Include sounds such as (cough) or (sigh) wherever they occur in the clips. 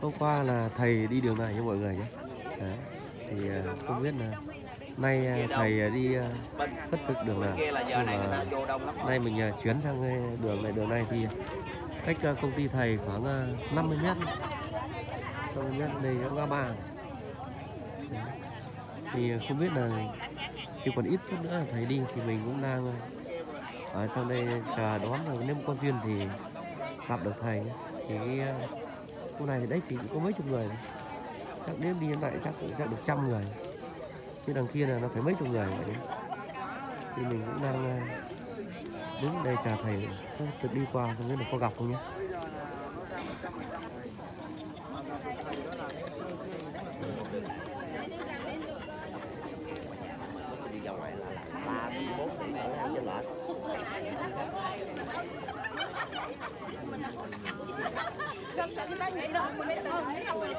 hôm qua là thầy đi đường này cho mọi người nhé. Đấy. thì à, không biết là nay à, thầy à, đi rất cực đường nào. Nhưng mà nay mình chuyến sang đường này đường này thì cách công ty thầy khoảng 50 mét. 50 mét đây có ngã ba. Thì không biết là chỉ còn ít phút nữa là thầy đi thì mình cũng đang ở trong đây chờ đón rồi nếu con duyên thì gặp được thầy thì cái cô này thì đấy chỉ có mấy chục người thôi chắc đếm đi lại chắc cũng chắc được trăm người chứ đằng kia là nó phải mấy chục người vậy đấy. thì mình cũng đang đứng đây chờ thầy có đi qua không biết là có gặp không nhé đi ra không nghĩ đâu. Mình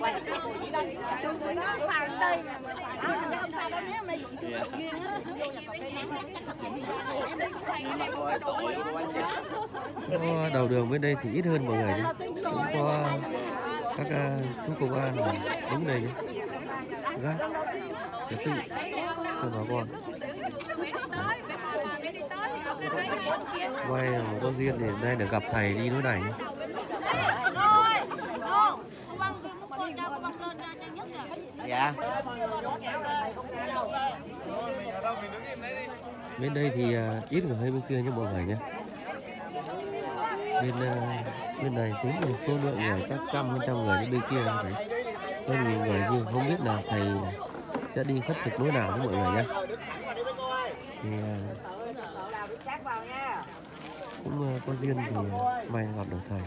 quay cái gì người đó vào đây. Không nếu dụng tự nhiên á vô nhà cà phê nắng chắc là đi ra em quay tội của anh chứ đầu đường bên đây thì ít hơn mọi người nhé cũng có các à, chú công an đứng đây gác trật tự cho bà con. May mà có duyên thì nay được gặp thầy đi núi này nhé dạ bên đây thì à, ít người hơn bên kia nha mọi người nhé. Bên à, bên này tính là số lượng người chắc trăm hơn trăm người đến bên kia phải hơn nhiều người nhưng không biết là thầy sẽ đi khất thực núi nào với mọi người nhé. Thì à, cũng có duyên thì may gặp được thầy.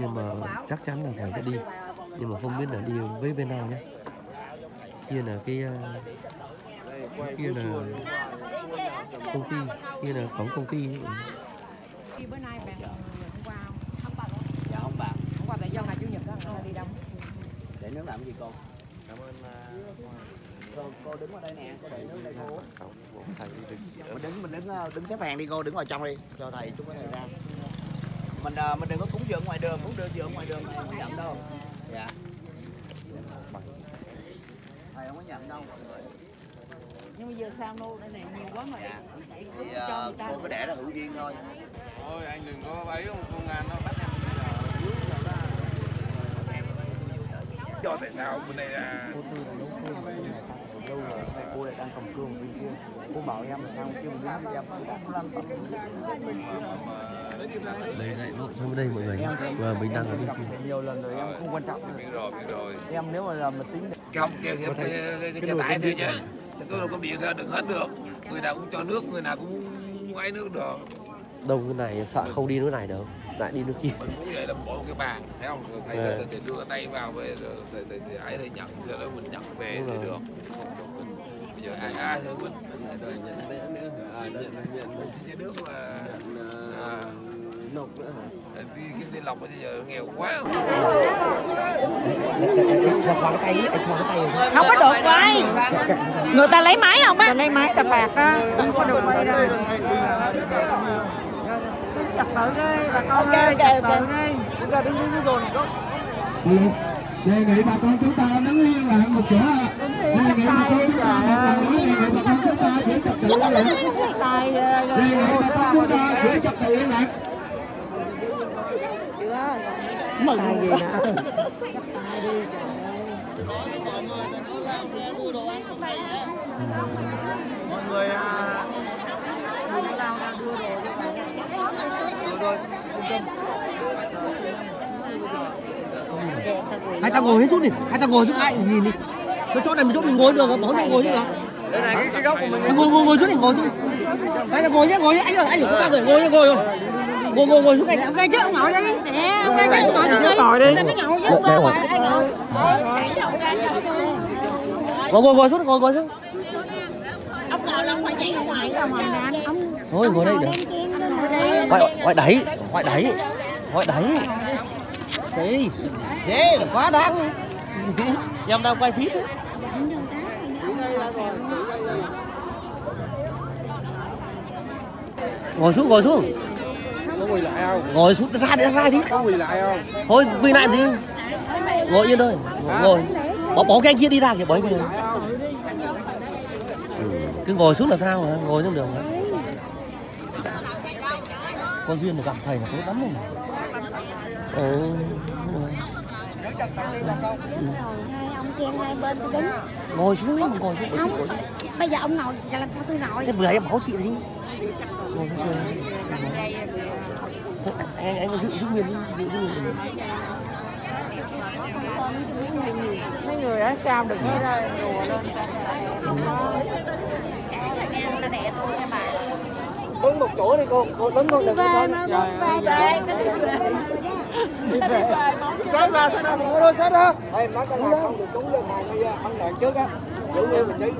Nhưng mà chắc chắn là thầy sẽ đi, nhưng mà không biết là đi với bên nào nhé kia là cái à, kia là công ty kia là cổng công ty. Bữa nay bạn hôm qua không? dạ không bạn hôm qua tại do ngày chủ nhật đó người ta đi đông để nước làm gì con cảm ơn cô, cô đứng ở đây nè cô để nước đây cô. Thầy đi được mình đứng mình đứng ờ, đứng xếp hàng đi cô đứng vào trong đi cho thầy chút có thời gian mình ờ, mình đừng có cúng dường ngoài đường cúng dường dường ngoài đường thầy không nhận đâu. Dạ thầy không có nhận đâu. Mọi người nhưng mà giờ sao nô đây này nhiều quá mà. Dạ. Thì ờ, cô cứ để là hữu duyên thôi. Thôi anh đừng có ấy không công an nó bắt em bây giờ dưới rồi ra. Do tại sao bên đây là cô tư là này lâu rồi cô lại đang cầm cơm bên kia. Cô bảo em là sao kêu mình đứng em cũng lăn tầm đây lại lộ trong đây mọi người và mình đang ở bên kia. nhiều lần rồi em không quan trọng biết rồi biết rồi. Em nếu mà làm mà tính không kêu thêm cái, cái, cái xe tải thôi chứ chứ tôi đâu có biển ra đừng hết được người nào cũng cho nước người nào cũng quay nước được đông cái này sợ không đi núi này đâu lại đi núi kia mình muốn vậy là bỏ cái bàn thấy không rồi thầy, Dạ. thầy, đưa tay vào về rồi thầy thầy thầy ấy thầy nhận sau đó mình nhận về Đúng thì rồi. được mình bây giờ ai ai rồi mình rồi nhận nữa à, nhận nhận nhận nước mà à, nộp lọc bây giờ nghèo quá. Không có được quay người ta lấy máy không á? Lấy máy ta phạt á. Không có được quay đâu. Trật tự đi bà con ơi trật tự đi. Chúng ta đứng đứng rồi đề nghị bà con chúng ta đứng yên lặng một chỗ ạ. đề nghị bà con chúng ta một lần nữa đề nghị bà con chúng ta giữ trật tự yên lặng đề nghị bà con chúng ta giữ trật tự yên lặng mừng. Gì nè. (laughs) Mọi người à, hai ta ngồi hết chút đi. Hai ta ngồi chút ai nhìn đi. Cái chỗ này một chỗ mình ngồi được không bỏ ngồi chút được đây này cái, cái góc của mình ngồi ngồi ngồi chút đi ngồi chút đi. Hai ta ngồi nhé ngồi nhé. Anh ơi anh ơi ba người ngồi nhé ngồi rồi ngồi ngồi ngồi xuống này ok chứ ngồi đi. Nè ok chứ ngồi đi. Ngồi mới ngồi chứ ngồi ngồi. ai ngồi ngồi ngồi ngồi xuống ngồi ngồi xuống. Ông ngồi là phải chạy ra ngoài. Không mà nè ông thôi ngồi đây được. gọi gọi đẩy gọi đẩy gọi đẩy. Đấy dễ quá đáng. Em đang quay phim ngồi xuống ngồi xuống có quỳ lại không? Ngồi xuống ra đi ra đi. Có quỳ lại không? Thôi quỳ lại gì ngồi yên thôi ngồi, ngồi. bỏ bỏ cái anh kia đi ra kìa bỏ anh kia. Ừ, cứ ngồi xuống là sao hả ngồi trong đường hả? Có duyên được gặp thầy là tốt lắm này ừ, rồi. hai ông chen hai bên tôi đứng ngồi xuống xuống ngồi xuống. Ngồi xuống bây giờ ông ngồi làm sao tôi ngồi? Thế vừa em bảo chị đi. Ngồi xuống anh anh giữ giữ nguyên giữ giữ nguyên. Mấy người ở sau đừng có ra đùa lên. Đứng một chỗ đi cô. Cô đứng con đừng có thôi sát ra sát ra một đôi sát ra. Em nói cái là không? được trúng lên hàng bây giờ ông đèn trước á. Giữ nguyên vị trí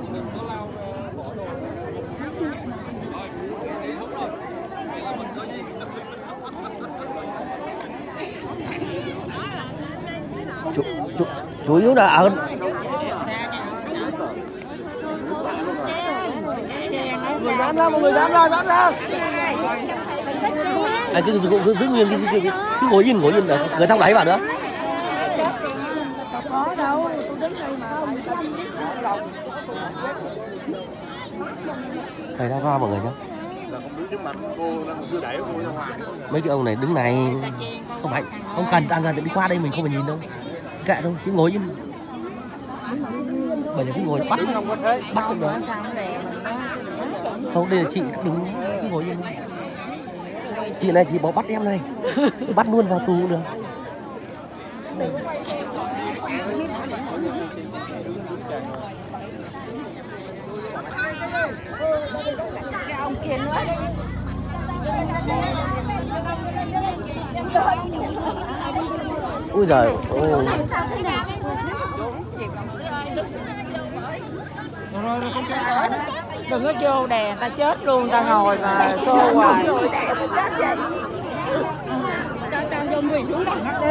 chủ, yếu là ở người dán ra mọi người dán ra dán ra anh cứ giữ, cứ giữ nguyên cứ ngồi yên ngồi yên để người thong đáy vào nữa có đâu tôi đứng đây mà thầy ra qua mọi người nhé. Mấy cái ông này đứng này không phải không cần đang thì đi qua đây mình không phải nhìn đâu kệ đâu chứ ngồi yên bởi vì cứ ngồi bắt bắt không được không đây là chị đúng cứ ngồi yên chị này chị bảo bắt em này. Bắt luôn vào tù được. Ông kia nữa ui giời ôi đừng có vô đèn ta chết luôn ta ngồi mà xô hoài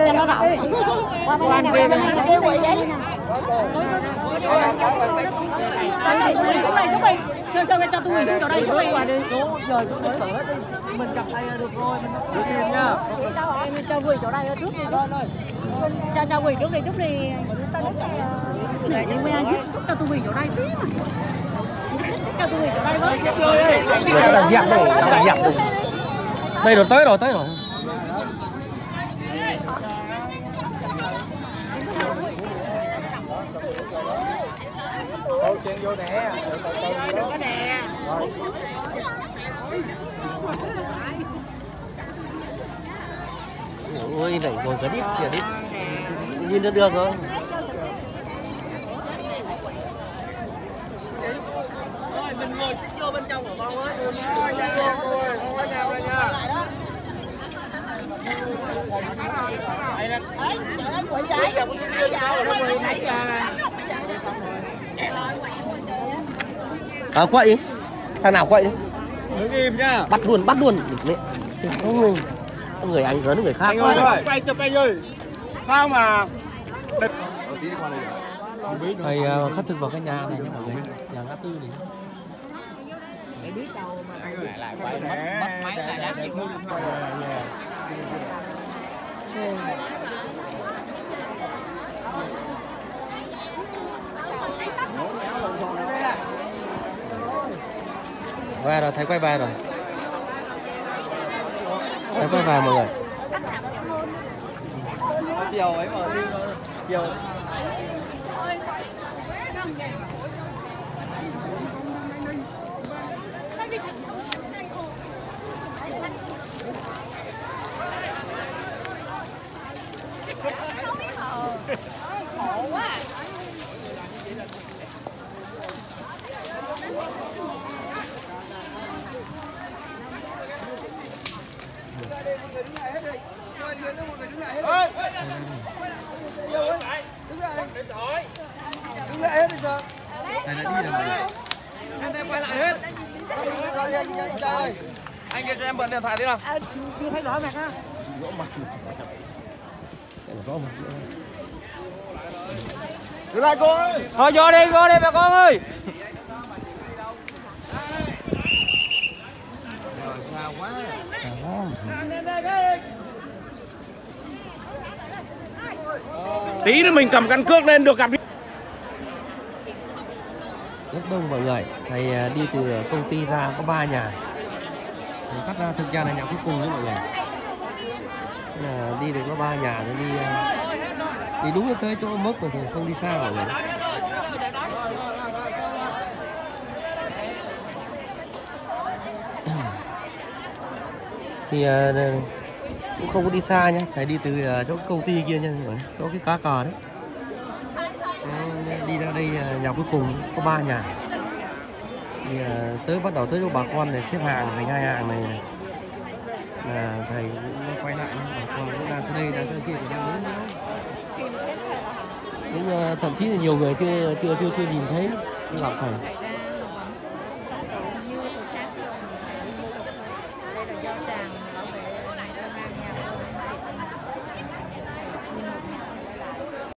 cho nó rộng quan viên Sao sao cho tôi ngồi chỗ đây chỗ đây đi. mình thử đi mình gặp thầy là được rồi mình giữ im nha. Em cho quỳ chỗ đây trước đi. Cho cho quỳ trước đi chút đi. Để nhưng mà giúp cho tôi quỳ chỗ đây tí mà. Cho tôi quỳ chỗ đây với. ta đang dẹp đây đang dẹp đây đây rồi tới rồi tới rồi. Thôi chuyện vô nè. Rồi ôi này ngồi cái đít kìa đít nhìn ra đường rồi mình ngồi xích vô bên trong của con nha không nhau đây nha à quậy thằng nào quậy đấy đứng im nha bắt luôn bắt luôn Mẹ, không người, người anh rớn người khác anh ơi quay chụp anh ơi. Sao mà thầy uh, khắc thực vào cái nhà này nhé mọi người nhà ngã tư này bắt máy là đang chụp về rồi thầy quay về rồi thầy quay về mọi người chiều ấy mà xin chiều đứng anh anh trai anh kia cho em bật điện thoại đi nào. Chưa thấy rõ mặt á. đứng lại cô ơi. Thôi vô đi vô đi bà con ơi. À, tí nữa mình cầm căn cước lên được gặp rất đông mọi người. Thầy à, đi từ công ty ra có ba nhà. Thầy cắt ra thực ra là nhà cuối cùng đấy mọi người. Là đi được có ba nhà, rồi đi thì đi đúng tới chỗ mốc rồi thì không đi xa mọi người. Thì à, cũng không có đi xa nhé thầy đi từ chỗ công ty kia nha mọi người. Chỗ cái cá cờ đấy đây à, nhà cuối cùng có ba nhà. Thì à, tới bắt đầu tới chỗ bà con để xếp hàng thành hai hàng này là thầy cũng quay lại bà con cũng đang tới đây đang tới kia thì đang đứng nữa nhưng à, thậm chí là nhiều người chưa chưa chưa chưa nhìn thấy. Gặp thầy